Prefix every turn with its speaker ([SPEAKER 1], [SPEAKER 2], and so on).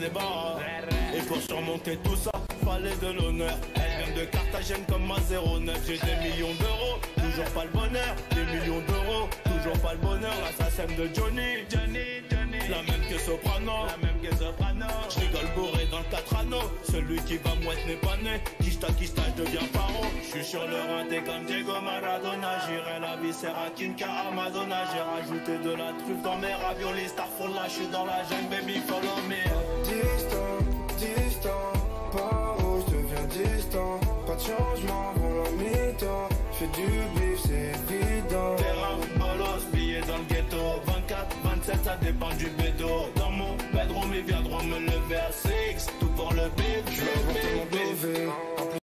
[SPEAKER 1] les. Et pour surmonter tout ça, fallait de l'honneur. Elle vient de Carthagène comme ma 09. J'ai des millions d'euros, toujours pas le bonheur. Des millions d'euros, toujours pas le bonheur. L'assassin de Johnny, Johnny. La même que Soprano, la même que Soprano. J'rigole bourré dans le 4 anneaux. Celui qui va mouette n'est pas né. Kishta, Kishta, je deviens paro. J'suis sur le rinté comme Diego Maradona. J'irai la viscère à Kinka. J'ai rajouté de la truffe dans mes raviolis. Starfall, j'suis dans la jungle, baby,
[SPEAKER 2] changement avant la mi-temps Fais du bif, c'est évident.
[SPEAKER 1] Terrain, bolos, billets dans le ghetto. 24, 27, ça dépend du bédo. Dans mon bedroom, ils viendront me lever à 6